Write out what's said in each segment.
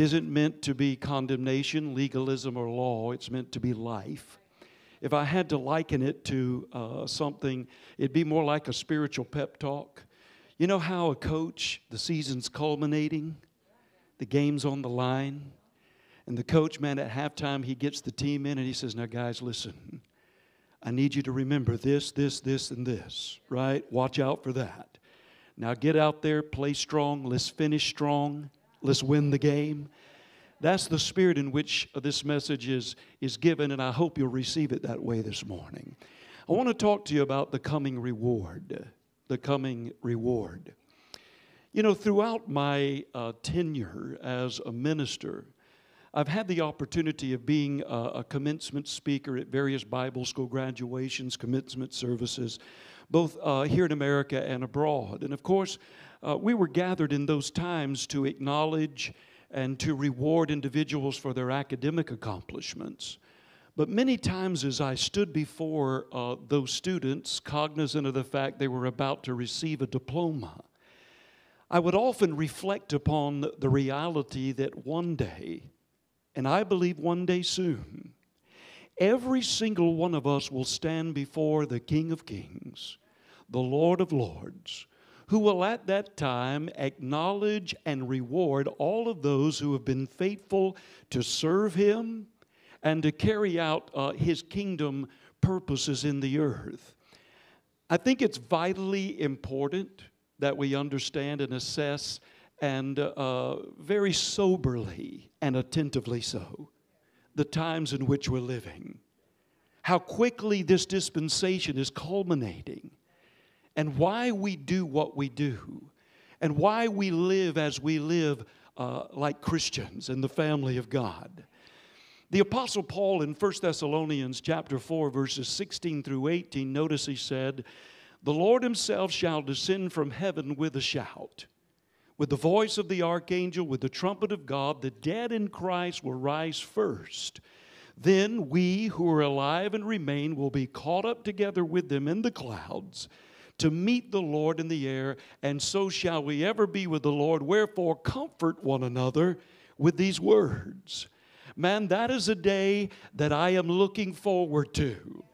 Isn't meant to be condemnation, legalism, or law. It's meant to be life. If I had to liken it to uh, something, it'd be more like a spiritual pep talk. You know how a coach, the season's culminating, the game's on the line, and the coach, man, at halftime, he gets the team in and he says, Now, guys, listen. I need you to remember this, this, this, and this, right? Watch out for that. Now get out there, play strong, let's finish strong, let's win the game. That's the spirit in which this message is, is given, and I hope you'll receive it that way this morning. I want to talk to you about the coming reward. The coming reward. You know, throughout my uh, tenure as a minister, I've had the opportunity of being a, a, commencement speaker at various Bible school graduations, commencement services, both uh, here in America and abroad. And of course, uh, we were gathered in those times to acknowledge and to reward individuals for their academic accomplishments. But many times, as I stood before uh, those students, cognizant of the fact they were about to receive a diploma, I would often reflect upon the reality that one day, and I believe one day soon, every single one of us will stand before the King of Kings, the Lord of Lords, who will at that time acknowledge and reward all of those who have been faithful to serve Him and to carry out uh, His kingdom purposes in the earth. I think it's vitally important that we understand and assess and uh, very soberly and attentively so the times in which we're living. How quickly this dispensation is culminating, and why we do what we do, and why we live as we live uh, like Christians in the family of God. The apostle Paul in 1 Thessalonians chapter 4 verses 16 through 18 notice he said, "The Lord himself shall descend from heaven with a shout, with the voice of the archangel, with the trumpet of God, the dead in Christ will rise first. Then we who are alive and remain will be caught up together with them in the clouds to meet the Lord in the air, and so shall we ever be with the Lord. Wherefore, comfort one another with these words. Man, that is a day that I am looking forward to.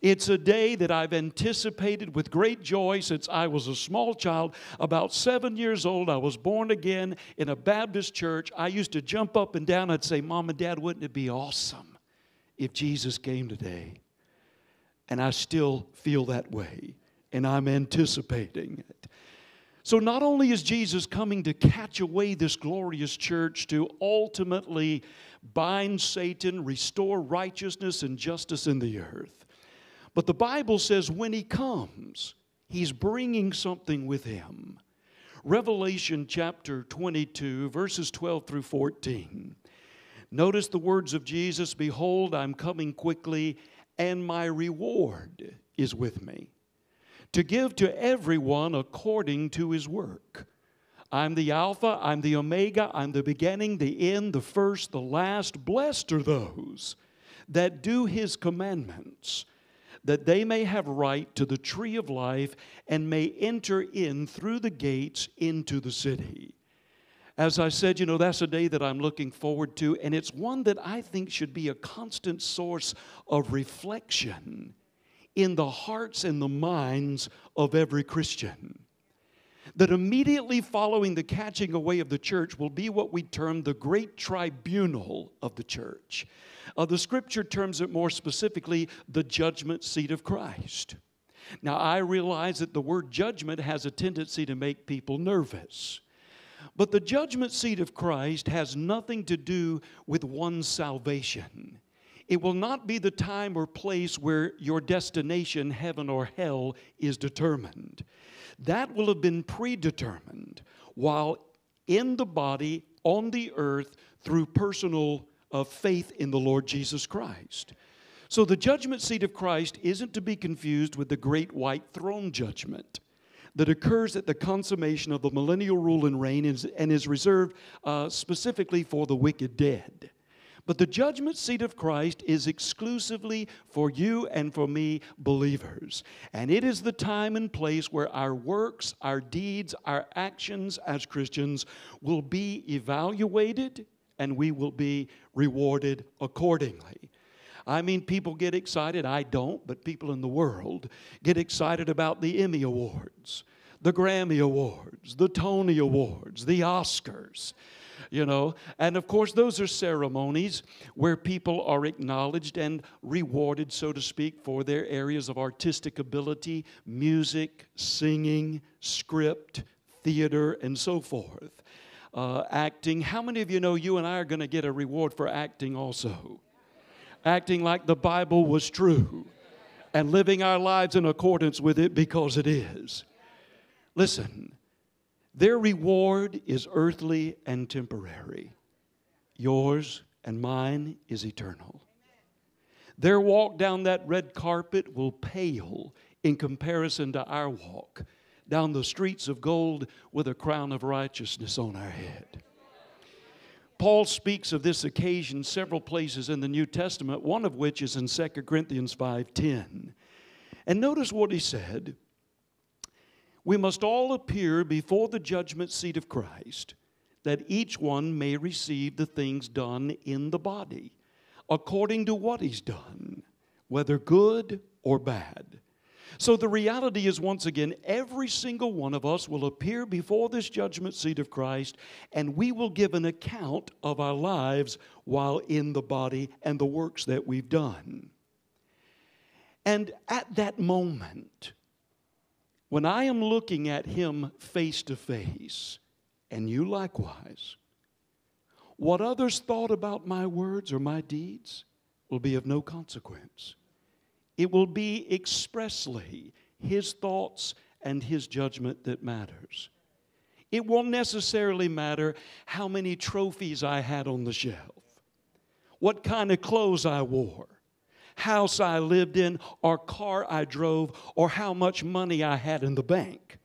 It's a day that I've anticipated with great joy since I was a small child. About seven years old, I was born again in a Baptist church. I used to jump up and down. I'd say, Mom and Dad, wouldn't it be awesome if Jesus came today? And I still feel that way, and I'm anticipating it. So, not only is Jesus coming to catch away this glorious church to ultimately bind Satan, restore righteousness and justice in the earth, but the Bible says when he comes, he's bringing something with him. Revelation chapter 22, verses 12 through 14. Notice the words of Jesus Behold, I'm coming quickly, and my reward is with me to give to everyone according to his work. I'm the Alpha, I'm the Omega, I'm the beginning, the end, the first, the last. Blessed are those that do his commandments that they may have right to the tree of life and may enter in through the gates into the city. As I said, you know, that's a day that I'm looking forward to, and it's one that I think should be a constant source of reflection in the hearts and the minds of every Christian. That immediately following the catching away of the church will be what we term the great tribunal of the church. Uh, the scripture terms it more specifically the judgment seat of Christ. Now, I realize that the word judgment has a tendency to make people nervous. But the judgment seat of Christ has nothing to do with one's salvation. It will not be the time or place where your destination, heaven or hell, is determined. That will have been predetermined while in the body, on the earth, through personal of faith in the Lord Jesus Christ. So the judgment seat of Christ isn't to be confused with the great white throne judgment that occurs at the consummation of the millennial rule and reign and is reserved uh, specifically for the wicked dead. But the judgment seat of Christ is exclusively for you and for me, believers. And it is the time and place where our works, our deeds, our actions as Christians will be evaluated and we will be rewarded accordingly. I mean, people get excited. I don't, but people in the world get excited about the Emmy Awards, the Grammy Awards, the Tony Awards, the Oscars you know. And of course, those are ceremonies where people are acknowledged and rewarded, so to speak, for their areas of artistic ability music, singing, script, theater, and so forth. Uh, acting. How many of you know you and I are going to get a reward for acting also? Acting like the Bible was true and living our lives in accordance with it because it is. Listen, their reward is earthly and temporary. Yours and mine is eternal. Their walk down that red carpet will pale in comparison to our walk down the streets of gold with a crown of righteousness on our head. Paul speaks of this occasion several places in the New Testament, one of which is in 2 Corinthians 5:10. And notice what he said, we must all appear before the judgment seat of Christ, that each one may receive the things done in the body, according to what he's done, whether good or bad. So the reality is, once again, every single one of us will appear before this judgment seat of Christ, and we will give an account of our lives while in the body and the works that we've done. And at that moment, when I am looking at him face to face, and you likewise, what others thought about my words or my deeds will be of no consequence. It will be expressly his thoughts and his judgment that matters. It won't necessarily matter how many trophies I had on the shelf, what kind of clothes I wore, house I lived in, or car I drove, or how much money I had in the bank.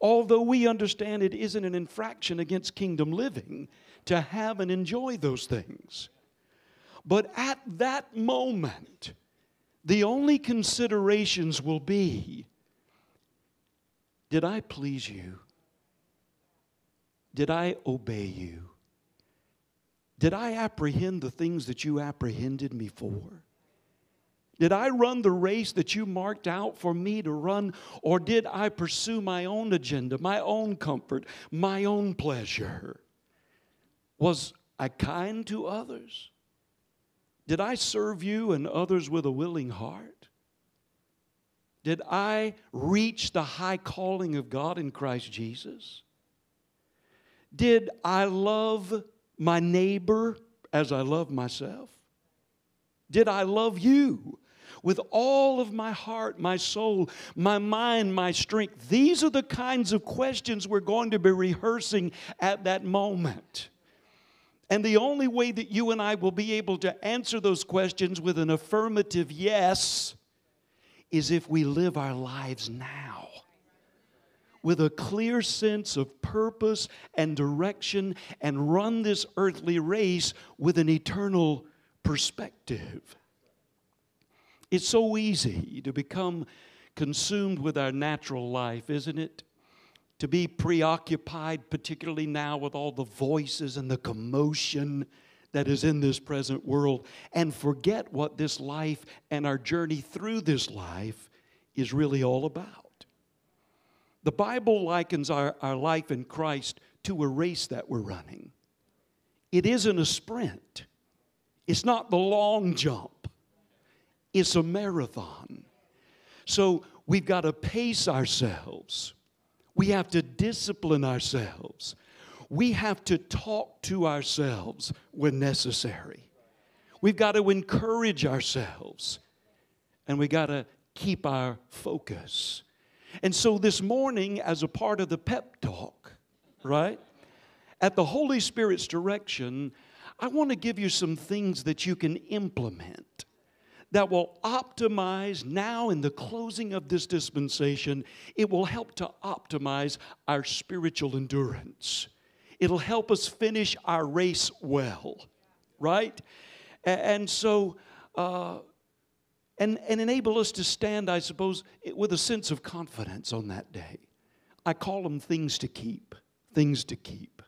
Although we understand it isn't an infraction against kingdom living to have and enjoy those things. But at that moment, the only considerations will be Did I please you? Did I obey you? Did I apprehend the things that you apprehended me for? Did I run the race that you marked out for me to run, or did I pursue my own agenda, my own comfort, my own pleasure? Was I kind to others? Did I serve you and others with a willing heart? Did I reach the high calling of God in Christ Jesus? Did I love my neighbor as I love myself? Did I love you with all of my heart, my soul, my mind, my strength? These are the kinds of questions we're going to be rehearsing at that moment. And the only way that you and I will be able to answer those questions with an affirmative yes is if we live our lives now with a clear sense of purpose and direction and run this earthly race with an eternal perspective. It's so easy to become consumed with our natural life, isn't it? To be preoccupied, particularly now with all the voices and the commotion that is in this present world, and forget what this life and our journey through this life is really all about. The Bible likens our, our life in Christ to a race that we're running. It isn't a sprint, it's not the long jump. It's a marathon. So we've got to pace ourselves. We have to discipline ourselves. We have to talk to ourselves when necessary. We've got to encourage ourselves. And we got to keep our focus. And so this morning, as a part of the pep talk, right? At the Holy Spirit's direction, I want to give you some things that you can implement that will optimize now in the closing of this dispensation. It will help to optimize our spiritual endurance. It'll help us finish our race well, right? And so, uh, and, and enable us to stand, I suppose, with a sense of confidence on that day. I call them things to keep, things to keep.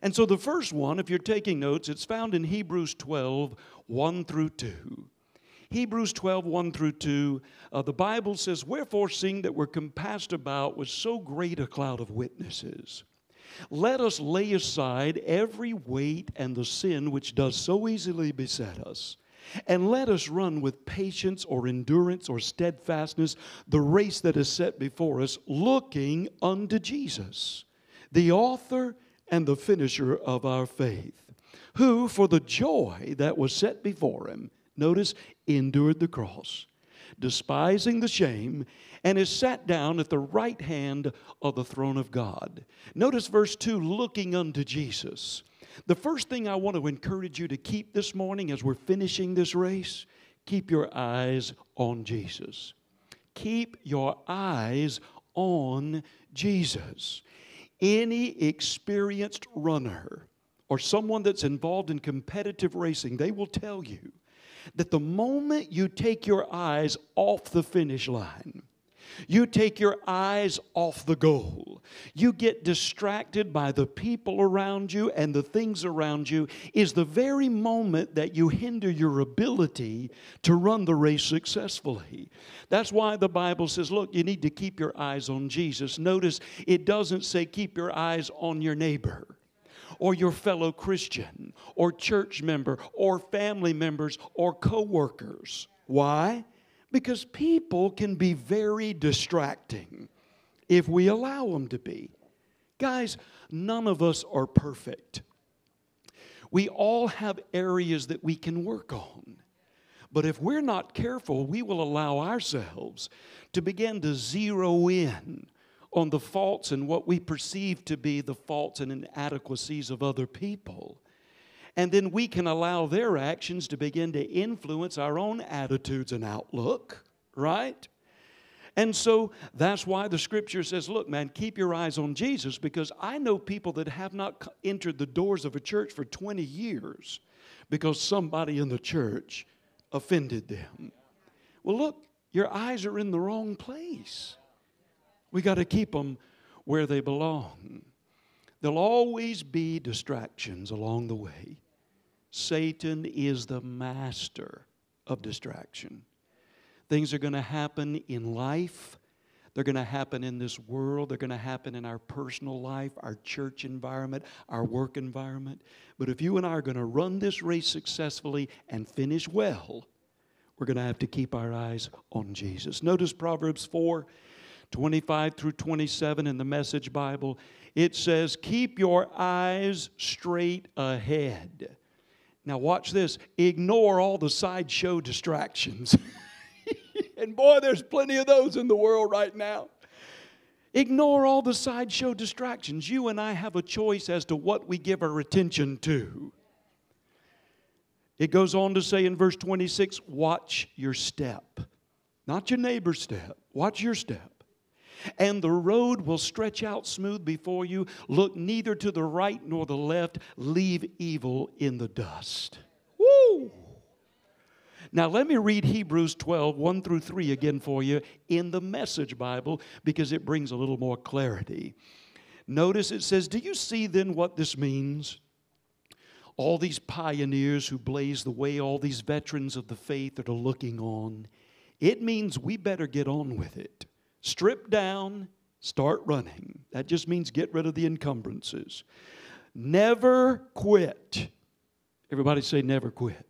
And so the first one, if you're taking notes, it's found in Hebrews 12, 1 through 2. Hebrews 12, 1 through 2, uh, the Bible says, Wherefore, seeing that we're compassed about with so great a cloud of witnesses, let us lay aside every weight and the sin which does so easily beset us. And let us run with patience or endurance or steadfastness the race that is set before us, looking unto Jesus, the author and the finisher of our faith, who, for the joy that was set before him, notice, endured the cross, despising the shame, and is sat down at the right hand of the throne of God. Notice verse 2 looking unto Jesus. The first thing I want to encourage you to keep this morning as we're finishing this race, keep your eyes on Jesus. Keep your eyes on Jesus. Any experienced runner or someone that's involved in competitive racing, they will tell you that the moment you take your eyes off the finish line, you take your eyes off the goal. You get distracted by the people around you and the things around you, is the very moment that you hinder your ability to run the race successfully. That's why the Bible says, look, you need to keep your eyes on Jesus. Notice it doesn't say keep your eyes on your neighbor or your fellow Christian or church member or family members or coworkers. Why? Because people can be very distracting if we allow them to be. Guys, none of us are perfect. We all have areas that we can work on. But if we're not careful, we will allow ourselves to begin to zero in on the faults and what we perceive to be the faults and inadequacies of other people. And then we can allow their actions to begin to influence our own attitudes and outlook, right? And so that's why the scripture says, look, man, keep your eyes on Jesus because I know people that have not entered the doors of a church for 20 years because somebody in the church offended them. Well, look, your eyes are in the wrong place. We got to keep them where they belong. There'll always be distractions along the way. Satan is the master of distraction. Things are going to happen in life. They're going to happen in this world. They're going to happen in our personal life, our church environment, our work environment. But if you and I are going to run this race successfully and finish well, we're going to have to keep our eyes on Jesus. Notice Proverbs 4 25 through 27 in the Message Bible, it says, Keep your eyes straight ahead. Now, watch this. Ignore all the sideshow distractions. and boy, there's plenty of those in the world right now. Ignore all the sideshow distractions. You and I have a choice as to what we give our attention to. It goes on to say in verse 26 watch your step, not your neighbor's step, watch your step and the road will stretch out smooth before you. Look neither to the right nor the left. Leave evil in the dust. Woo! Now, let me read Hebrews 12, 1 through 3 again for you in the Message Bible because it brings a little more clarity. Notice it says, Do you see then what this means? All these pioneers who blaze the way, all these veterans of the faith that are looking on. It means we better get on with it. Strip down, start running. That just means get rid of the encumbrances. Never quit. Everybody say, never quit.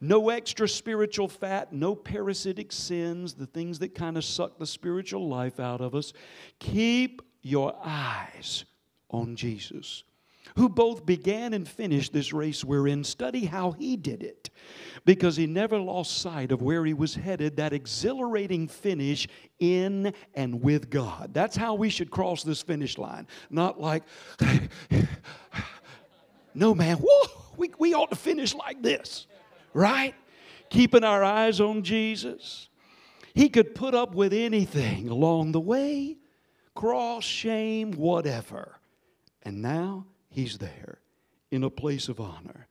No extra spiritual fat, no parasitic sins, the things that kind of suck the spiritual life out of us. Keep your eyes on Jesus who both began and finished this race we're in. Study how he did it because he never lost sight of where he was headed, that exhilarating finish in and with God. That's how we should cross this finish line. Not like, no, man, whoa, we, we ought to finish like this, right? Keeping our eyes on Jesus. He could put up with anything along the way cross, shame, whatever. And now He's there in a place of honor.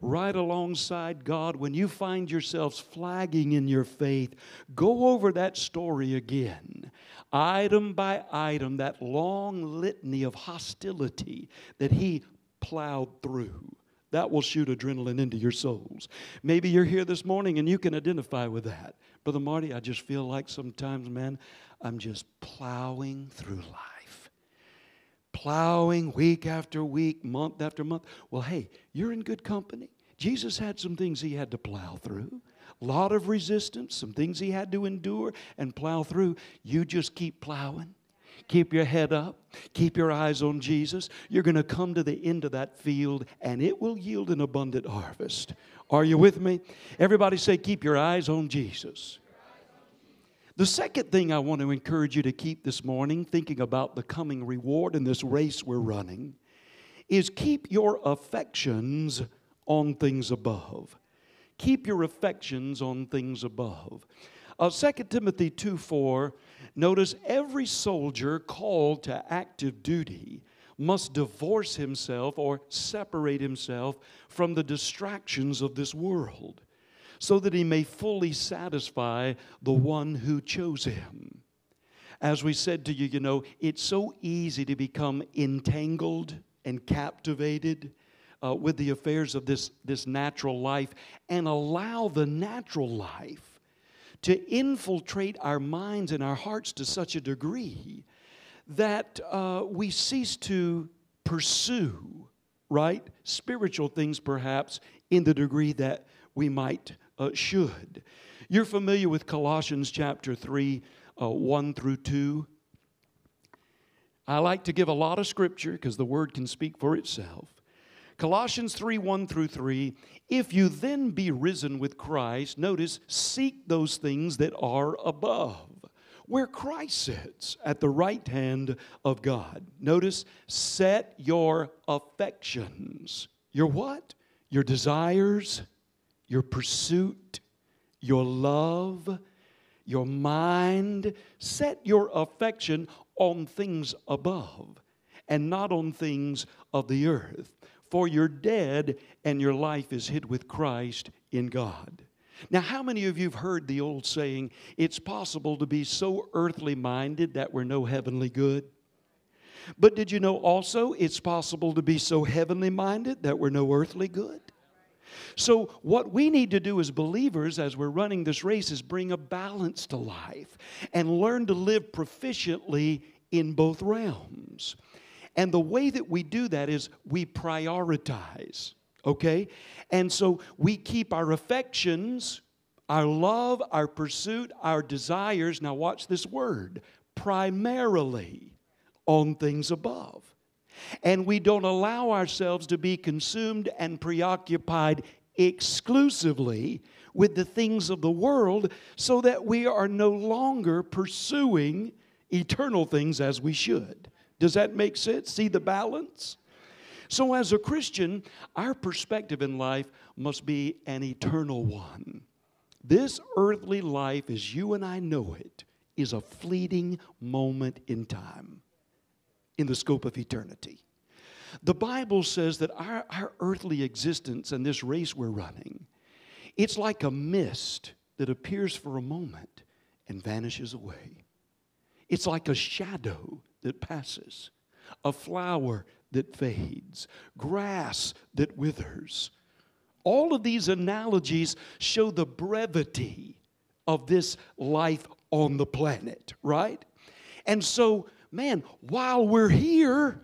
Right alongside God, when you find yourselves flagging in your faith, go over that story again, item by item, that long litany of hostility that He plowed through. That will shoot adrenaline into your souls. Maybe you're here this morning and you can identify with that. Brother Marty, I just feel like sometimes, man, I'm just plowing through life. Plowing week after week, month after month. Well, hey, you're in good company. Jesus had some things he had to plow through. A lot of resistance, some things he had to endure and plow through. You just keep plowing. Keep your head up. Keep your eyes on Jesus. You're going to come to the end of that field and it will yield an abundant harvest. Are you with me? Everybody say, Keep your eyes on Jesus. The second thing I want to encourage you to keep this morning, thinking about the coming reward in this race we're running, is keep your affections on things above. Keep your affections on things above. Uh, 2 Timothy 2 4, notice every soldier called to active duty must divorce himself or separate himself from the distractions of this world so that he may fully satisfy the one who chose him. As we said to you, you know, it's so easy to become entangled and captivated uh, with the affairs of this, this natural life and allow the natural life to infiltrate our minds and our hearts to such a degree that uh, we cease to pursue, right? Spiritual things, perhaps, in the degree that we might uh, should. You're familiar with Colossians chapter 3, uh, 1 through 2. I like to give a lot of scripture because the word can speak for itself. Colossians 3 1 through 3. If you then be risen with Christ, notice, seek those things that are above, where Christ sits at the right hand of God. Notice, set your affections. Your what? Your desires, your pursuit, your love, your mind. Set your affection on things above and not on things of the earth for you're dead and your life is hid with Christ in God. Now, how many of you have heard the old saying, it's possible to be so earthly minded that we're no heavenly good? But did you know also it's possible to be so heavenly minded that we're no earthly good? So, what we need to do as believers as we're running this race is bring a balance to life and learn to live proficiently in both realms. And the way that we do that is we prioritize, okay? And so we keep our affections, our love, our pursuit, our desires, now watch this word, primarily on things above. And we don't allow ourselves to be consumed and preoccupied exclusively with the things of the world so that we are no longer pursuing eternal things as we should. Does that make sense? See the balance? So, as a Christian, our perspective in life must be an eternal one. This earthly life, as you and I know it, is a fleeting moment in time in the scope of eternity. The Bible says that our, our earthly existence and this race we're running, it's like a mist that appears for a moment and vanishes away. It's like a shadow that passes, a flower that fades, grass that withers. All of these analogies show the brevity of this life on the planet, right? And so, man, while we're here,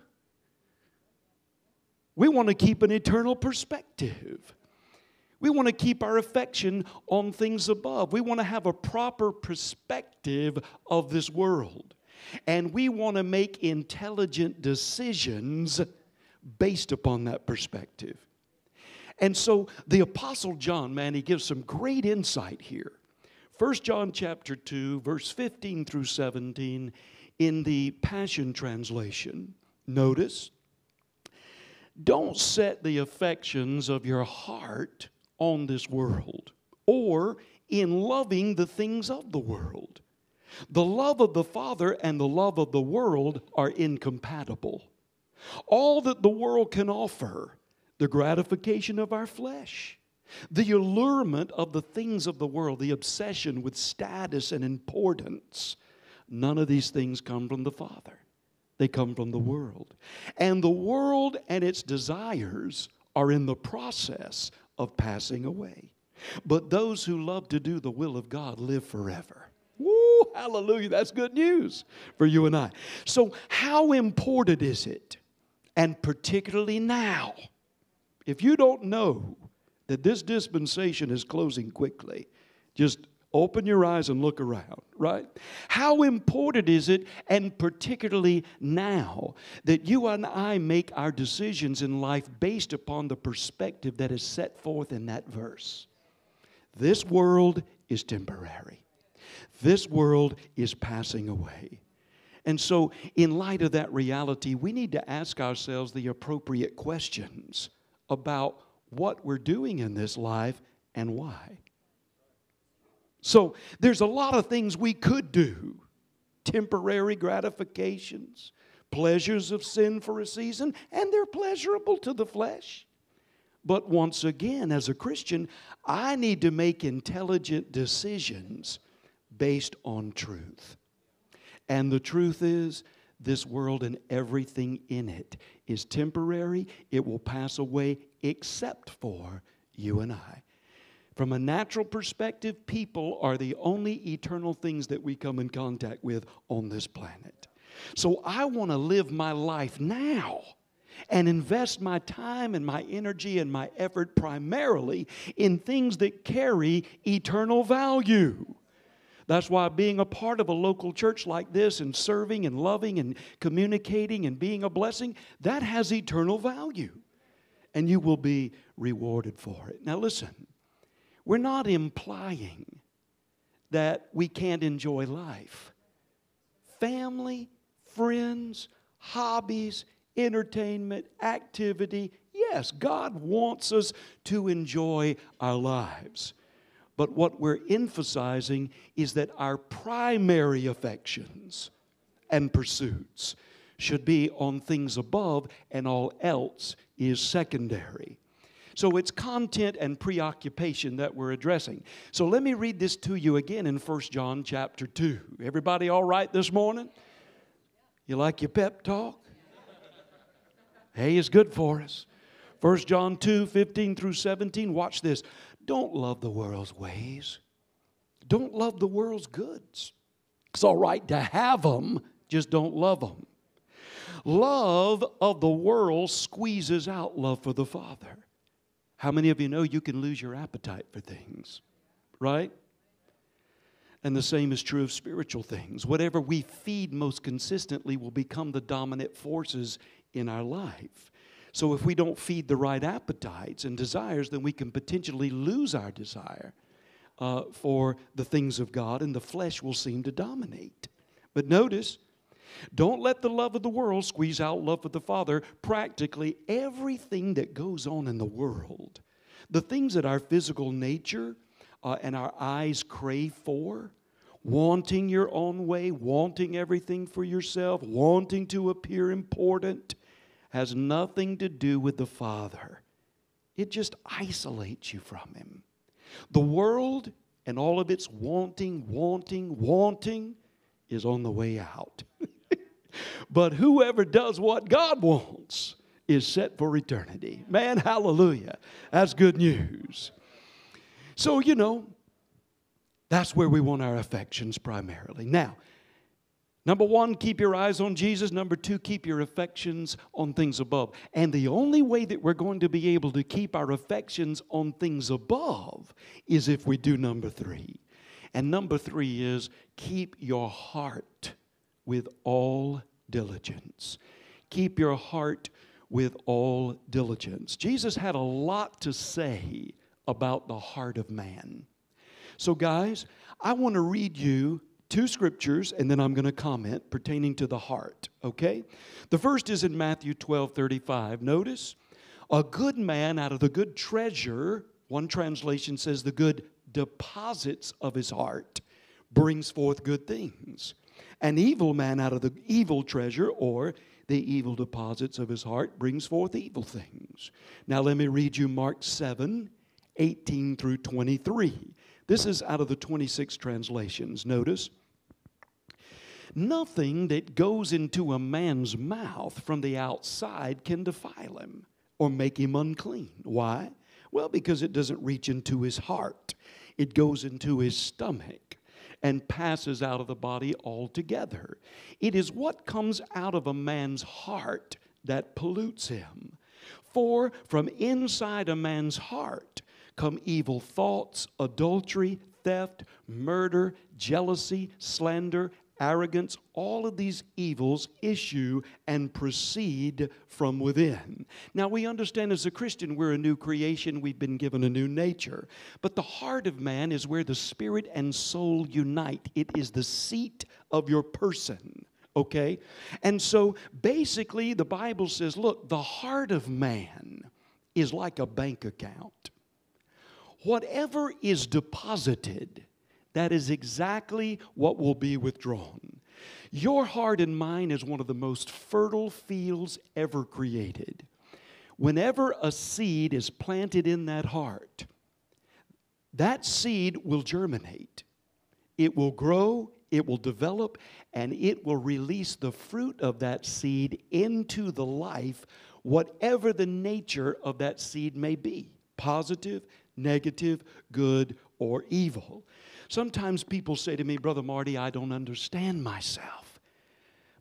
we want to keep an eternal perspective. We want to keep our affection on things above. We want to have a proper perspective of this world. And we want to make intelligent decisions based upon that perspective. And so the apostle John, man, he gives some great insight here. 1 John chapter 2 verse 15 through 17 in the Passion translation. Notice don't set the affections of your heart on this world or in loving the things of the world. The love of the Father and the love of the world are incompatible. All that the world can offer, the gratification of our flesh, the allurement of the things of the world, the obsession with status and importance, none of these things come from the Father. they come from the world. And the world and its desires are in the process of passing away. But those who love to do the will of God live forever. Woo, hallelujah. That's good news for you and I. So, how important is it, and particularly now, if you don't know that this dispensation is closing quickly, just open your eyes and look around, right? How important is it, and particularly now, that you and I make our decisions in life based upon the perspective that is set forth in that verse? This world is temporary. This world is passing away. And so, in light of that reality, we need to ask ourselves the appropriate questions about what we're doing in this life and why. So, there's a lot of things we could do temporary gratifications, pleasures of sin for a season, and they're pleasurable to the flesh. But once again, as a Christian, I need to make intelligent decisions based on truth. And the truth is, this world and everything in it is temporary. It will pass away except for you and I. From a natural perspective, people are the only eternal things that we come in contact with on this planet. So I want to live my life now and invest my time and my energy and my effort primarily in things that carry eternal value. That's why being a part of a local church like this and serving and loving and communicating and being a blessing, that has eternal value. And you will be rewarded for it. Now, listen, we're not implying that we can't enjoy life. Family, friends, hobbies, entertainment, activity, yes, God wants us to enjoy our lives. But what we're emphasizing is that our primary affections and pursuits should be on things above, and all else is secondary. So it's content and preoccupation that we're addressing. So let me read this to you again in 1 John chapter 2. Everybody all right this morning? You like your pep talk? Hey, it's good for us. 1 John 2 15 through 17. Watch this. Don't love the world's ways. Don't love the world's goods. It's all right to have them, just don't love them. Love of the world squeezes out love for the Father. How many of you know you can lose your appetite for things, right? And the same is true of spiritual things. Whatever we feed most consistently will become the dominant forces in our life. So if we don't feed the right appetites and desires, then we can potentially lose our desire uh, for the things of God, and the flesh will seem to dominate. But notice, don't let the love of the world squeeze out love for the Father. Practically everything that goes on in the world, the things that our physical nature uh, and our eyes crave for, wanting your own way, wanting everything for yourself, wanting to appear important, has nothing to do with the Father. It just isolates you from Him. The world and all of its wanting, wanting, wanting is on the way out. but whoever does what God wants is set for eternity. Man, hallelujah. That's good news. So, you know, that's where we want our affections primarily. Now, Number one, keep your eyes on Jesus. Number two, keep your affections on things above. And the only way that we're going to be able to keep our affections on things above is if we do number three. And number three is keep your heart with all diligence. Keep your heart with all diligence. Jesus had a lot to say about the heart of man. So, guys, I want to read you two scriptures and then I'm going to comment pertaining to the heart, okay? The first is in Matthew 12 35. Notice, a good man out of the good treasure, one translation says the good deposits of his heart, brings forth good things. An evil man out of the evil treasure or the evil deposits of his heart brings forth evil things. Now let me read you Mark 7 18 through 23. This is out of the 26 translations. Notice, Nothing that goes into a man's mouth from the outside can defile him or make him unclean. Why? Well, because it doesn't reach into his heart, it goes into his stomach and passes out of the body altogether. It is what comes out of a man's heart that pollutes him. For from inside a man's heart come evil thoughts, adultery, theft, murder, jealousy, slander, arrogance, all of these evils issue and proceed from within. Now, we understand as a Christian, we're a new creation, we've been given a new nature. But the heart of man is where the spirit and soul unite, it is the seat of your person. Okay? And so basically, the Bible says look, the heart of man is like a bank account. Whatever is deposited, that is exactly what will be withdrawn. Your heart and mine is one of the most fertile fields ever created. Whenever a seed is planted in that heart, that seed will germinate. It will grow, it will develop, and it will release the fruit of that seed into the life, whatever the nature of that seed may be positive, negative, good, or evil. Sometimes people say to me, Brother Marty, I don't understand myself.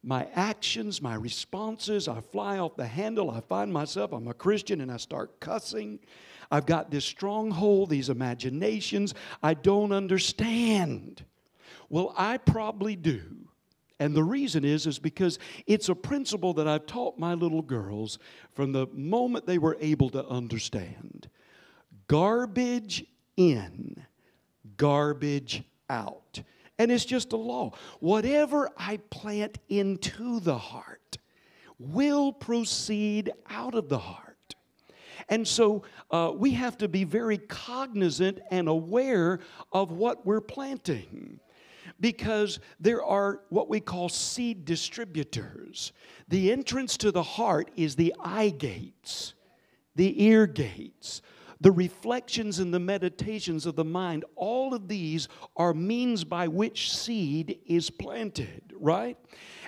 My actions, my responses, I fly off the handle. I find myself, I'm a Christian, and I start cussing. I've got this stronghold, these imaginations. I don't understand. Well, I probably do. And the reason is is because it's a principle that I've taught my little girls from the moment they were able to understand. Garbage in garbage out. And it's just a law. Whatever I plant into the heart will proceed out of the heart. And so uh, we have to be very cognizant and aware of what we're planting because there are what we call seed distributors. The entrance to the heart is the eye gates, the ear gates the reflections and the meditations of the mind, all of these are means by which seed is planted, right?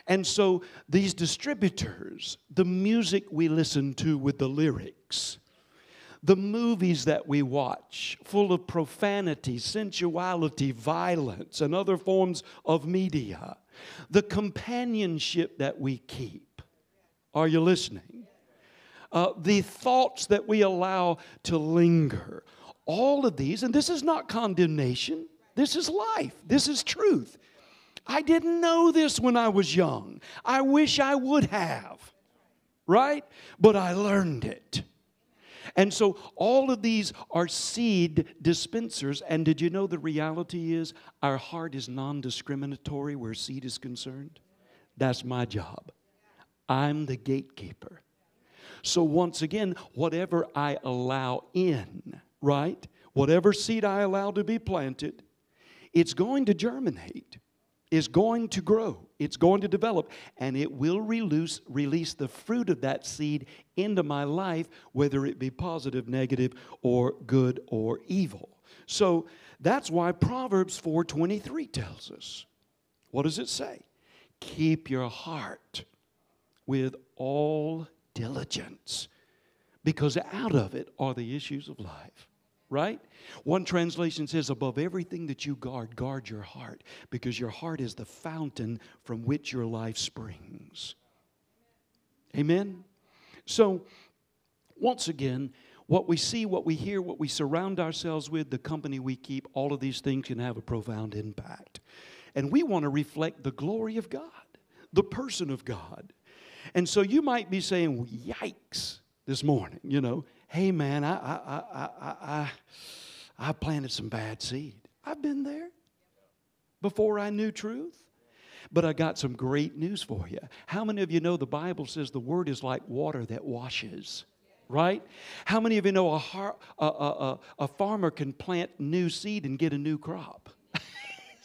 And so these distributors, the music we listen to with the lyrics, the movies that we watch, full of profanity, sensuality, violence, and other forms of media, the companionship that we keep. Are you listening? Uh, the thoughts that we allow to linger. All of these, and this is not condemnation, this is life, this is truth. I didn't know this when I was young. I wish I would have, right? But I learned it. And so all of these are seed dispensers. And did you know the reality is our heart is non discriminatory where seed is concerned? That's my job. I'm the gatekeeper. So, once again, whatever I allow in, right? Whatever seed I allow to be planted, it's going to germinate, it's going to grow, it's going to develop, and it will release, release the fruit of that seed into my life, whether it be positive, negative, or good or evil. So that's why Proverbs 4:23 tells us. What does it say? Keep your heart with all diligence because out of it are the issues of life. Right? One translation says, above everything that you guard, guard your heart, because your heart is the fountain from which your life springs. Amen? So, once again, what we see, what we hear, what we surround ourselves with, the company we keep, all of these things can have a profound impact. And we want to reflect the glory of God, the person of God. And so you might be saying, yikes, this morning, you know, hey man, I, I, I, I, I, planted some bad seed. I've been there before I knew truth. But I got some great news for you. How many of you know the Bible says the word is like water that washes? Right? How many of you know a, har- a, a, a farmer can plant new seed and get a new crop?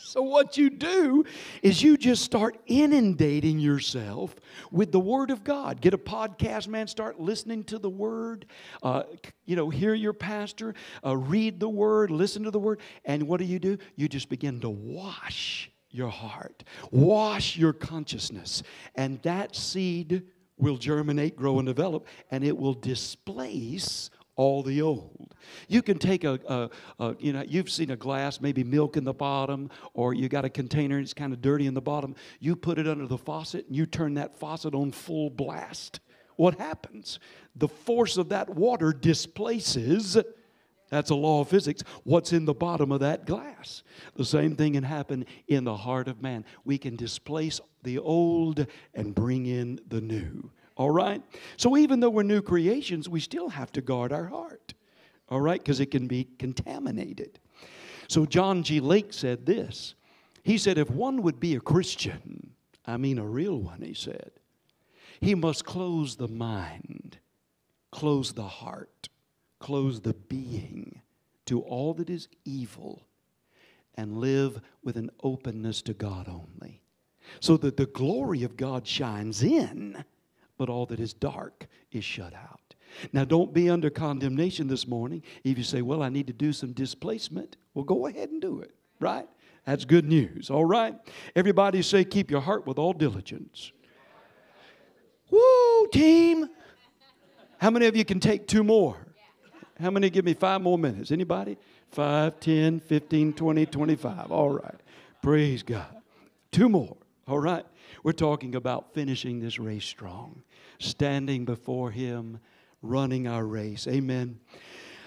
So, what you do is you just start inundating yourself with the Word of God. Get a podcast, man, start listening to the Word. Uh, you know, hear your pastor, uh, read the Word, listen to the Word. And what do you do? You just begin to wash your heart, wash your consciousness, and that seed will germinate, grow, and develop, and it will displace all the old. You can take a, a, a, you know, you've seen a glass, maybe milk in the bottom, or you got a container and it's kind of dirty in the bottom. You put it under the faucet and you turn that faucet on full blast. What happens? The force of that water displaces, that's a law of physics, what's in the bottom of that glass. The same thing can happen in the heart of man. We can displace the old and bring in the new. All right? So even though we're new creations, we still have to guard our heart. All right? Because it can be contaminated. So John G. Lake said this. He said, if one would be a Christian, I mean a real one, he said, he must close the mind, close the heart, close the being to all that is evil, and live with an openness to God only. So that the glory of God shines in but all that is dark is shut out. Now, don't be under condemnation this morning. If you say, Well, I need to do some displacement, well, go ahead and do it, right? That's good news, all right? Everybody say, Keep your heart with all diligence. Woo, team! How many of you can take two more? How many give me five more minutes? Anybody? Five, ten, fifteen, twenty, twenty-five. All right. Praise God. Two more. All right. We're talking about finishing this race strong, standing before Him, running our race. Amen.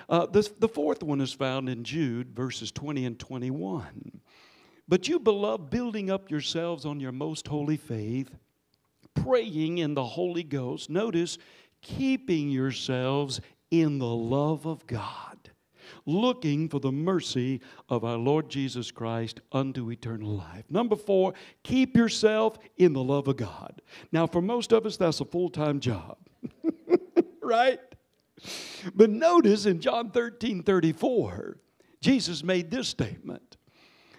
Uh, the, the fourth one is found in Jude, verses 20 and 21. But you, beloved, building up yourselves on your most holy faith, praying in the Holy Ghost, notice, keeping yourselves in the love of God looking for the mercy of our Lord Jesus Christ unto eternal life. Number four, keep yourself in the love of God. Now, for most of us, that's a full time job, right? But notice in John 13 34, Jesus made this statement.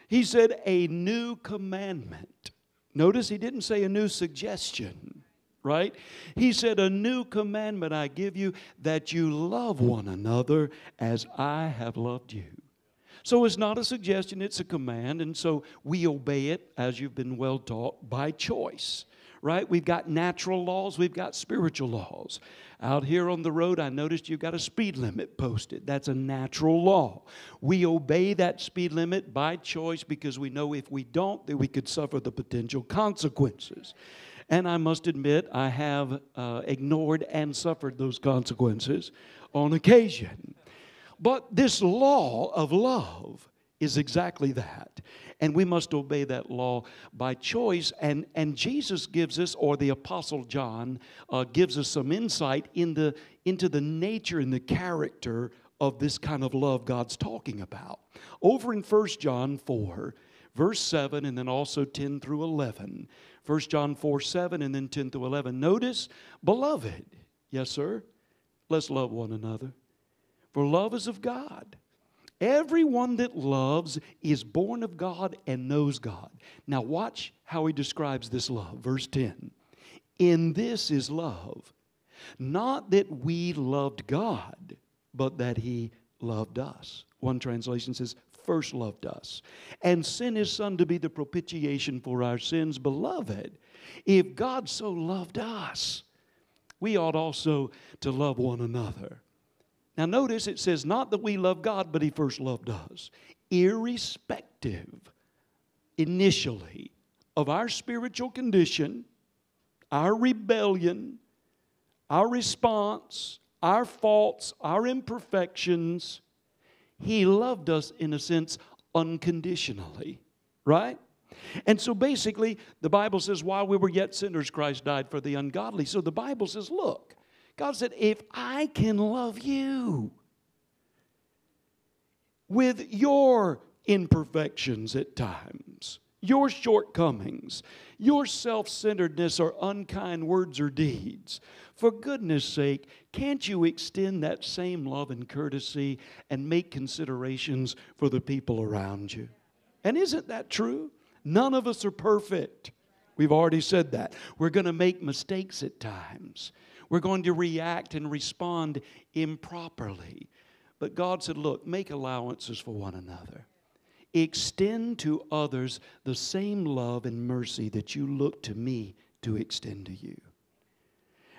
He said, A new commandment. Notice he didn't say a new suggestion right? He said, A new commandment I give you that you love one another as I have loved you. So it's not a suggestion, it's a command, and so we obey it as you've been well taught by choice. Right? We've got natural laws, we've got spiritual laws. Out here on the road, I noticed you've got a speed limit posted. That's a natural law. We obey that speed limit by choice because we know if we don't, that we could suffer the potential consequences. And I must admit, I have uh, ignored and suffered those consequences on occasion. But this law of love is exactly that. And we must obey that law by choice. And, and Jesus gives us, or the Apostle John uh, gives us some insight in the, into the nature and the character of this kind of love God's talking about. Over in 1 John 4, verse 7, and then also 10 through 11, 1 John 4 7 and then 10 through 11. Notice, beloved, yes, sir, let's love one another. For love is of God. Everyone that loves is born of God and knows God. Now, watch how he describes this love. Verse 10 In this is love, not that we loved God, but that he loved us. One translation says, first loved us and sent his son to be the propitiation for our sins. Beloved, if God so loved us, we ought also to love one another. Now, notice it says not that we love God, but he first loved us. Irrespective, initially, of our spiritual condition, our rebellion, our response, our faults, our imperfections, he loved us, in a sense, unconditionally, right? And so basically, the Bible says, while we were yet sinners, Christ died for the ungodly. So the Bible says, look, God said, if I can love you with your imperfections at times, your shortcomings, your self centeredness, or unkind words or deeds. For goodness sake, can't you extend that same love and courtesy and make considerations for the people around you? And isn't that true? None of us are perfect. We've already said that. We're going to make mistakes at times. We're going to react and respond improperly. But God said, Look, make allowances for one another extend to others the same love and mercy that you look to me to extend to you.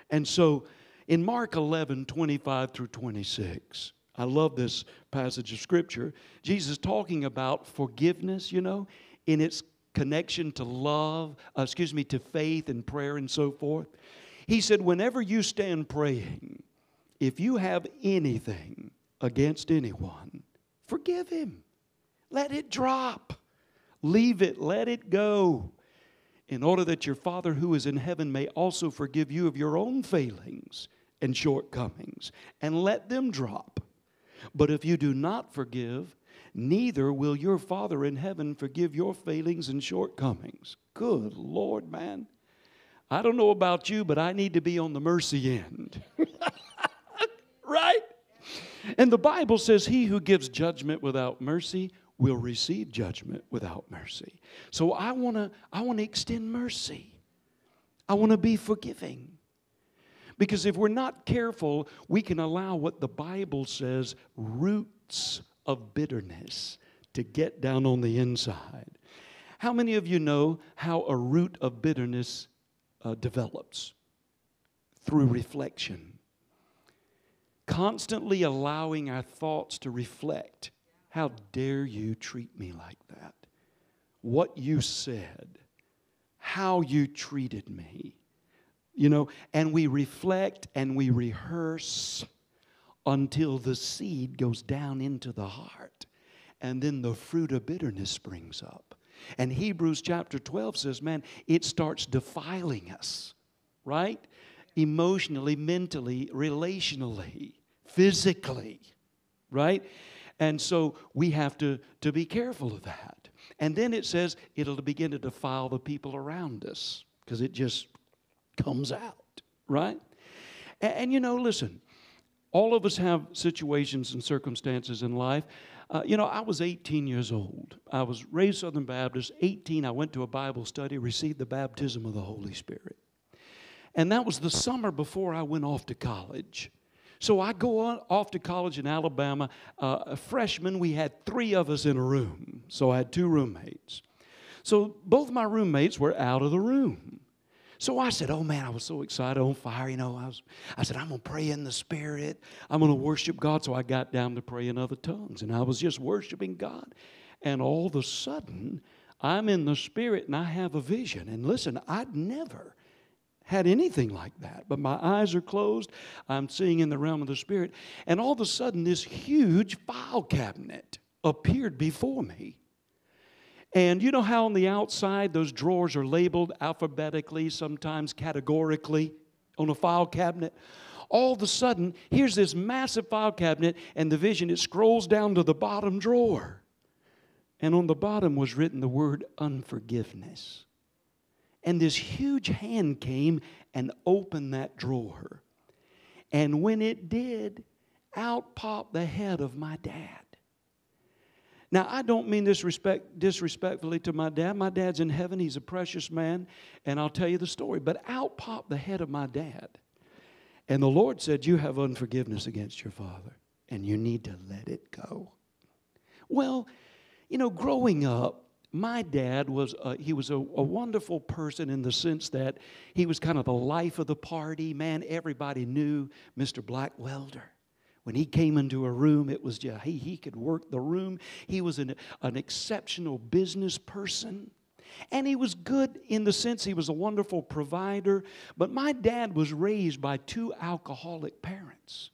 And so in Mark 11, 25 through 26, I love this passage of scripture. Jesus talking about forgiveness, you know, in its connection to love, uh, excuse me, to faith and prayer and so forth. He said, whenever you stand praying, if you have anything against anyone, forgive him. Let it drop. Leave it. Let it go. In order that your Father who is in heaven may also forgive you of your own failings and shortcomings, and let them drop. But if you do not forgive, neither will your Father in heaven forgive your failings and shortcomings. Good Lord, man. I don't know about you, but I need to be on the mercy end. right? And the Bible says, He who gives judgment without mercy will receive judgment without mercy. So I want to I want to extend mercy. I want to be forgiving. Because if we're not careful, we can allow what the Bible says roots of bitterness to get down on the inside. How many of you know how a root of bitterness uh, develops? Through reflection. Constantly allowing our thoughts to reflect. How dare you treat me like that? What you said, how you treated me you know, and we reflect and we rehearse until the seed goes down into the heart. And then the fruit of bitterness springs up. And Hebrews chapter 12 says, man, it starts defiling us, right? Emotionally, mentally, relationally, physically, right? And so we have to, to be careful of that. And then it says it'll begin to defile the people around us because it just comes out, right? And, and, you know, listen, all of us have situations and circumstances in life. Uh, you know, I was 18 years old. I was raised Southern Baptist. 18, I went to a Bible study, received the baptism of the Holy Spirit. And that was the summer before I went off to college. So I go on, off to college in Alabama. Uh, a freshman, we had three of us in a room. So I had two roommates. So both my roommates were out of the room. So I said, Oh man, I was so excited, on fire. You know, I, was, I said, I'm going to pray in the Spirit. I'm going to worship God. So I got down to pray in other tongues. And I was just worshiping God. And all of a sudden, I'm in the Spirit and I have a vision. And listen, I'd never had anything like that. But my eyes are closed. I'm seeing in the realm of the Spirit. And all of a sudden, this huge file cabinet appeared before me. And you know how on the outside those drawers are labeled alphabetically, sometimes categorically on a file cabinet? All of a sudden, here's this massive file cabinet, and the vision, it scrolls down to the bottom drawer. And on the bottom was written the word unforgiveness. And this huge hand came and opened that drawer. And when it did, out popped the head of my dad. Now, I don't mean this respect, disrespectfully to my dad. My dad's in heaven, he's a precious man, and I'll tell you the story. But out popped the head of my dad. And the Lord said, You have unforgiveness against your father, and you need to let it go. Well, you know, growing up, my dad was a, he was a, a, wonderful person in the sense that he was kind of the life of the party man everybody knew mr Blackwelder when he came into a room, it was just, he, he could work the room. He was an, an exceptional business person. And he was good in the sense he was a wonderful provider. But my dad was raised by two alcoholic parents.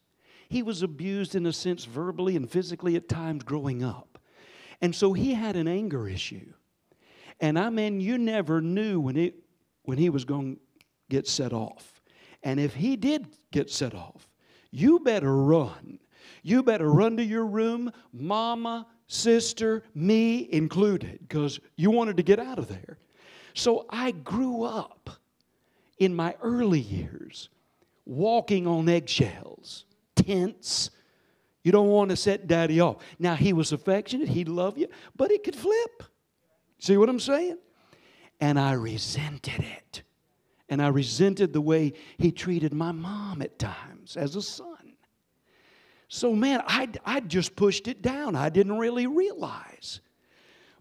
He was abused in a sense verbally and physically at times growing up. And so he had an anger issue. And I mean, you never knew when, it, when he was going to get set off. And if he did get set off, you better run. You better run to your room, mama, sister, me included, because you wanted to get out of there. So I grew up in my early years walking on eggshells, tense. You don't want to set daddy off. Now, he was affectionate, he loved you, but it could flip. See what I'm saying? And I resented it. And I resented the way he treated my mom at times as a son. So, man, I, I just pushed it down. I didn't really realize.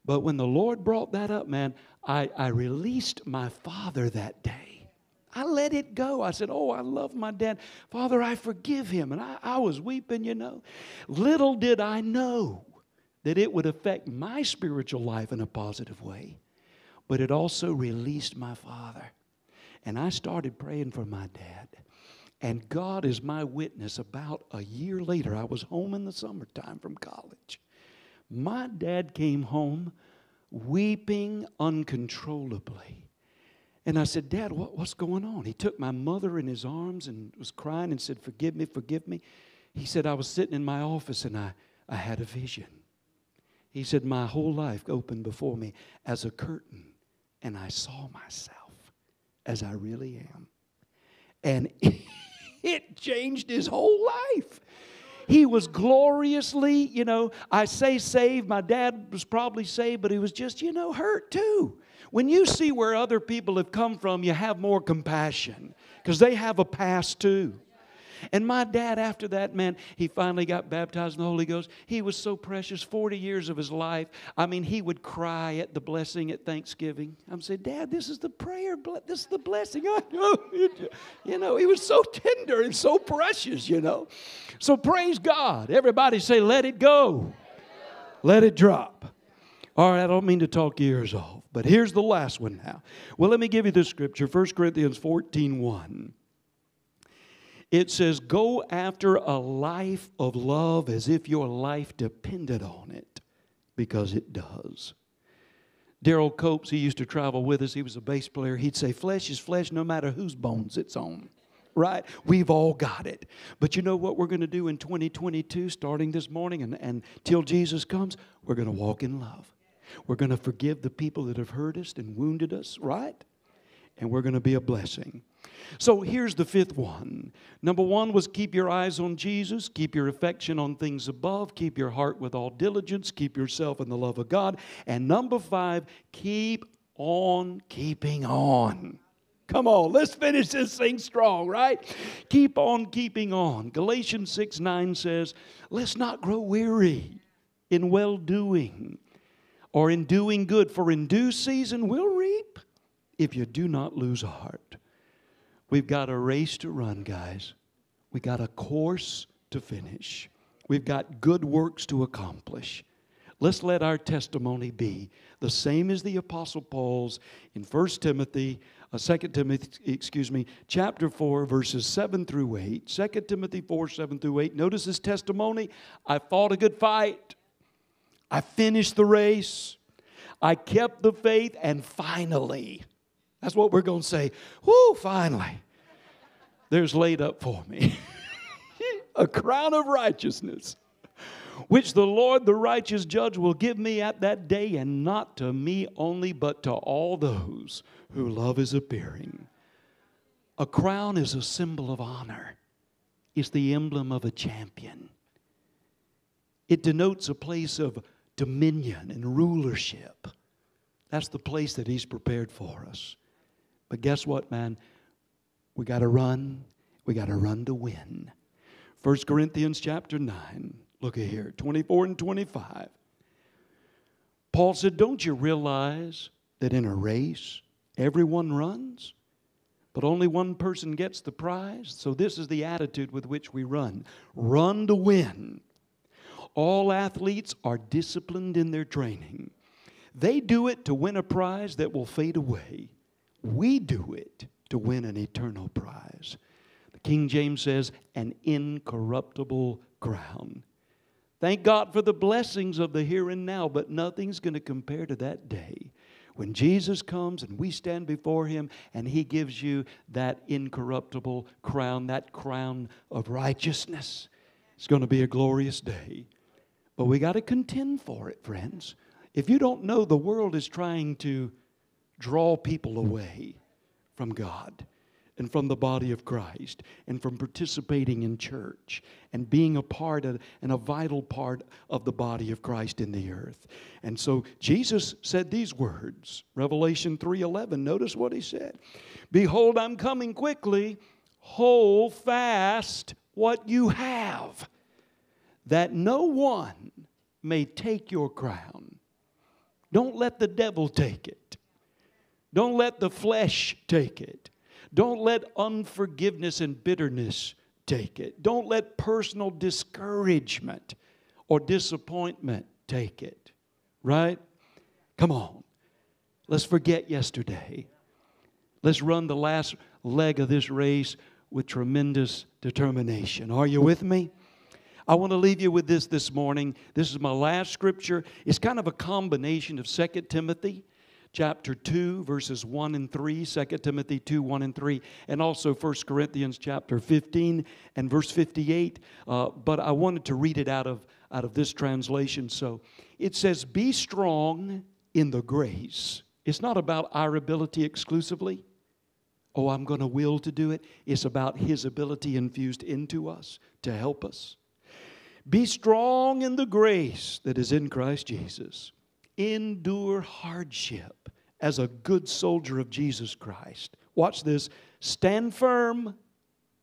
But when the Lord brought that up, man, I, I released my father that day. I let it go. I said, Oh, I love my dad. Father, I forgive him. And I, I was weeping, you know. Little did I know that it would affect my spiritual life in a positive way, but it also released my father. And I started praying for my dad. And God is my witness. About a year later, I was home in the summertime from college. My dad came home weeping uncontrollably. And I said, Dad, what, what's going on? He took my mother in his arms and was crying and said, Forgive me, forgive me. He said, I was sitting in my office and I, I had a vision. He said, My whole life opened before me as a curtain, and I saw myself as I really am. And it changed his whole life. He was gloriously, you know, I say saved. My dad was probably saved, but he was just, you know, hurt too. When you see where other people have come from, you have more compassion because they have a past too. And my dad, after that, man, he finally got baptized in the Holy Ghost. He was so precious, 40 years of his life. I mean, he would cry at the blessing at Thanksgiving. I'm saying, Dad, this is the prayer, this is the blessing. you know, he was so tender and so precious, you know. So praise God. Everybody say, let it go. Let it drop. All right, I don't mean to talk ears off, but here's the last one now. Well, let me give you this scripture 1 Corinthians 14 1. It says, Go after a life of love as if your life depended on it, because it does. Daryl Copes, he used to travel with us. He was a bass player. He'd say, Flesh is flesh no matter whose bones it's on. Right? We've all got it. But you know what we're going to do in 2022, starting this morning and, and till Jesus comes? We're going to walk in love. We're going to forgive the people that have hurt us and wounded us, right? And we're going to be a blessing. So here's the fifth one. Number one was keep your eyes on Jesus, keep your affection on things above, keep your heart with all diligence, keep yourself in the love of God. And number five, keep on keeping on. Come on, let's finish this thing strong, right? Keep on keeping on. Galatians 6 9 says, Let's not grow weary in well doing or in doing good, for in due season we'll reap if you do not lose heart. We've got a race to run, guys. We got a course to finish. We've got good works to accomplish. Let's let our testimony be the same as the Apostle Paul's in 1 Timothy, uh, 2 Timothy, excuse me, chapter 4, verses 7 through 8. 2 Timothy 4, 7 through 8. Notice his testimony. I fought a good fight. I finished the race. I kept the faith, and finally, that's what we're going to say. Whoo, finally, there's laid up for me a crown of righteousness, which the Lord, the righteous judge, will give me at that day, and not to me only, but to all those who love his appearing. A crown is a symbol of honor, it's the emblem of a champion. It denotes a place of dominion and rulership. That's the place that he's prepared for us. But guess what, man? We got to run. We got to run to win. 1 Corinthians chapter 9. Look at here, 24 and 25. Paul said, Don't you realize that in a race, everyone runs, but only one person gets the prize? So, this is the attitude with which we run run to win. All athletes are disciplined in their training. They do it to win a prize that will fade away. We do it to win an eternal prize. The King James says, an incorruptible crown. Thank God for the blessings of the here and now, but nothing's going to compare to that day when Jesus comes and we stand before him and he gives you that incorruptible crown, that crown of righteousness. It's going to be a glorious day. But we got to contend for it, friends. If you don't know, the world is trying to draw people away from God and from the body of Christ and from participating in church and being a part of, and a vital part of the body of Christ in the earth. And so Jesus said these words, Revelation 3:11. Notice what he said. Behold, I'm coming quickly. Hold fast what you have, that no one may take your crown. Don't let the devil take it. Don't let the flesh take it. Don't let unforgiveness and bitterness take it. Don't let personal discouragement or disappointment take it. Right? Come on. Let's forget yesterday. Let's run the last leg of this race with tremendous determination. Are you with me? I want to leave you with this this morning. This is my last scripture. It's kind of a combination of 2 Timothy chapter 2 verses 1 and 3 2 timothy 2 1 and 3 and also 1 corinthians chapter 15 and verse 58 uh, but i wanted to read it out of out of this translation. So it says be strong in the grace. It's not about our ability exclusively. Oh i'm going to will to do it. It's about his ability infused into us to help us. Be strong in the grace that is in christ jesus endure hardship as a good soldier of Jesus Christ. Watch this. Stand firm,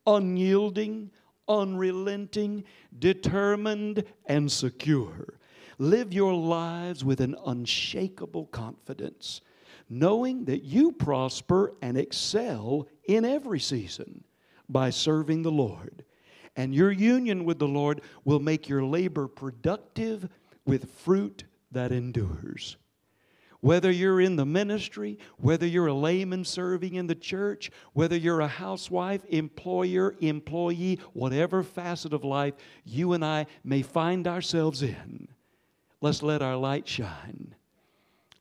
unyielding, unrelenting, determined, and secure. Live your lives with an unshakable confidence, knowing that you prosper and excel in every season by serving the Lord. And your union with the Lord will make your labor productive with fruit that endures. Whether you're in the ministry, whether you're a layman serving in the church, whether you're a housewife, employer, employee, whatever facet of life you and I may find ourselves in, let's let our light shine.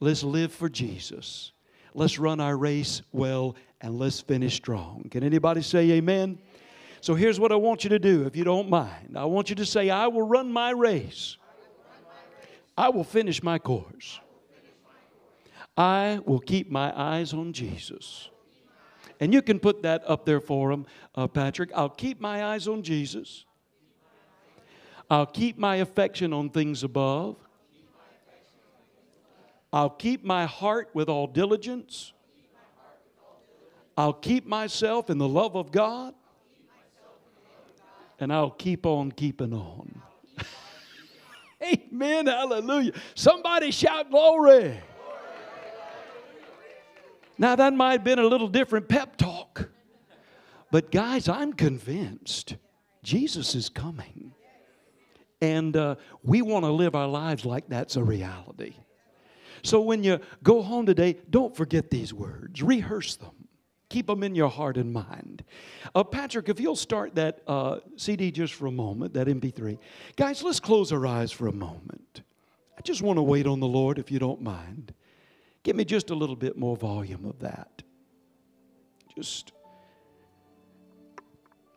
Let's live for Jesus. Let's run our race well and let's finish strong. Can anybody say amen? So here's what I want you to do, if you don't mind. I want you to say, I will run my race I will finish my course. I will keep my eyes on Jesus. And you can put that up there for him, uh, Patrick. I'll keep my eyes on Jesus. I'll keep my affection on things above. I'll keep my heart with all diligence. I'll keep myself in the love of God. And I'll keep on keeping on. Amen. Hallelujah. Somebody shout glory. Now, that might have been a little different pep talk. But, guys, I'm convinced Jesus is coming. And uh, we want to live our lives like that's a reality. So, when you go home today, don't forget these words, rehearse them. Keep them in your heart and mind. Uh, Patrick, if you'll start that uh, CD just for a moment, that MP3. Guys, let's close our eyes for a moment. I just want to wait on the Lord if you don't mind. Give me just a little bit more volume of that. Just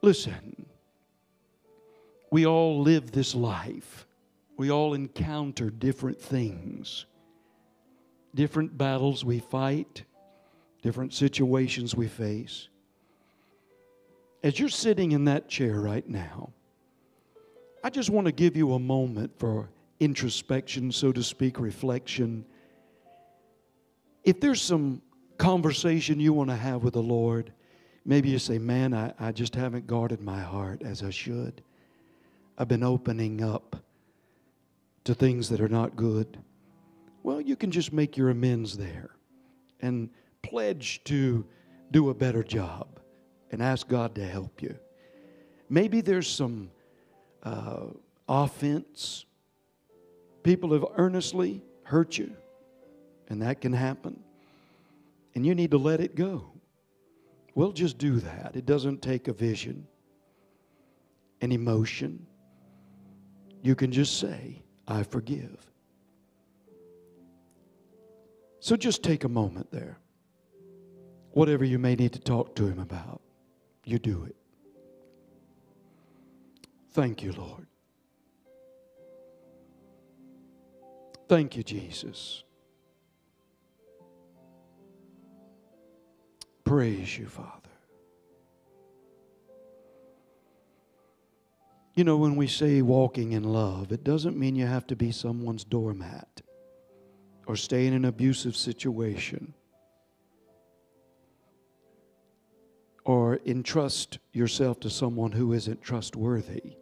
listen. We all live this life, we all encounter different things, different battles we fight different situations we face. As you're sitting in that chair right now, I just want to give you a moment for introspection, so to speak, reflection. If there's some conversation you want to have with the Lord, maybe you say, Man, I, I just haven't guarded my heart as I should. I've been opening up to things that are not good. Well, you can just make your amends there. And pledge to do a better job and ask God to help you. Maybe there's some uh, offense. People have earnestly hurt you, and that can happen. And you need to let it go. Well, just do that. It doesn't take a vision, an emotion. You can just say, I forgive. So just take a moment there. Whatever you may need to talk to Him about, you do it. Thank you, Lord. Thank you, Jesus. Praise you, Father. You know, when we say walking in love, it doesn't mean you have to be someone's doormat or stay in an abusive situation. Or entrust yourself to someone who isn't trustworthy.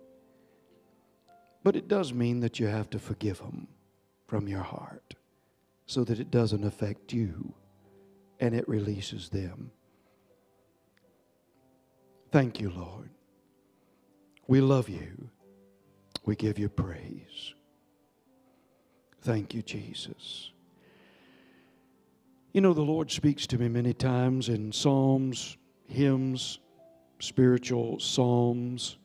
But it does mean that you have to forgive them from your heart. so that it doesn't affect you and it releases them. Thank you, Lord. We love you. We give you praise. Thank you, Jesus. You know, the Lord speaks to me many times in psalms, hymns, spiritual psalms.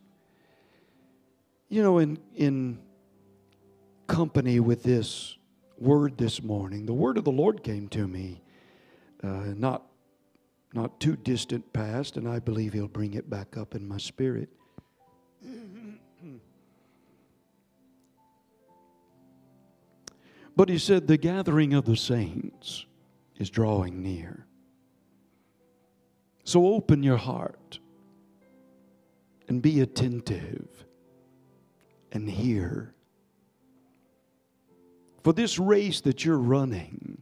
You know, in, in company with this word this morning, the word of the Lord came to me uh, not, not too distant past, and I believe He'll bring it back up in my spirit. But he said, The gathering of the saints is drawing near. So open your heart and be attentive and hear. For this race that you're running,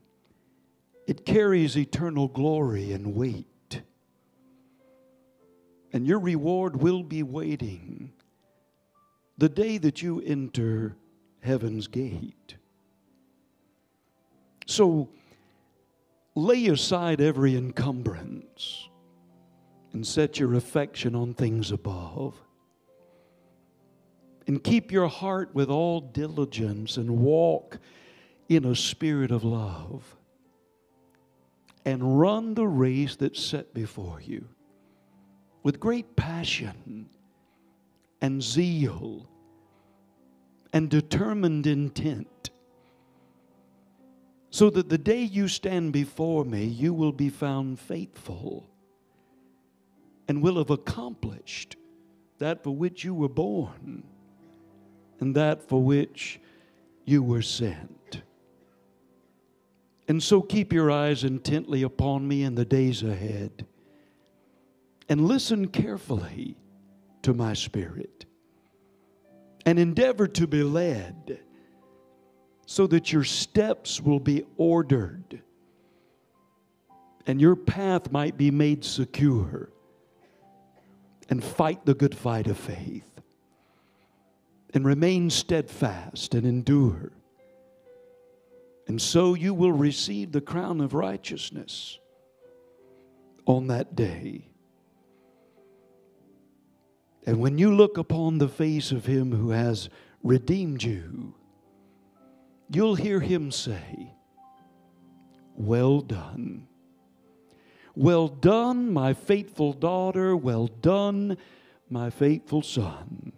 it carries eternal glory and weight. And your reward will be waiting the day that you enter heaven's gate. So lay aside every encumbrance and set your affection on things above. And keep your heart with all diligence and walk in a spirit of love. And run the race that's set before you with great passion and zeal and determined intent so that the day you stand before me, you will be found faithful and will have accomplished that for which you were born and that for which you were sent. And so keep your eyes intently upon me in the days ahead and listen carefully to my spirit and endeavor to be led so that your steps will be ordered and your path might be made secure. And fight the good fight of faith and remain steadfast and endure. And so you will receive the crown of righteousness on that day. And when you look upon the face of Him who has redeemed you, you'll hear him say, Well done. Well done, my faithful daughter. Well done, my faithful son.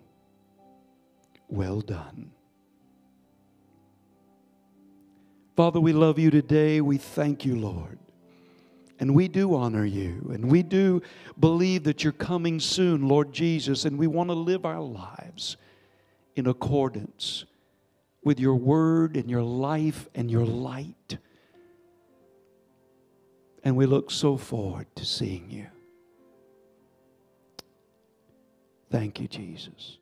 Well done. Father, we love you today. We thank you, Lord. And we do honor you. And we do believe that you're coming soon, Lord Jesus. And we want to live our lives in accordance with your word and your life and your light. And we look so forward to seeing you. Thank you, Jesus.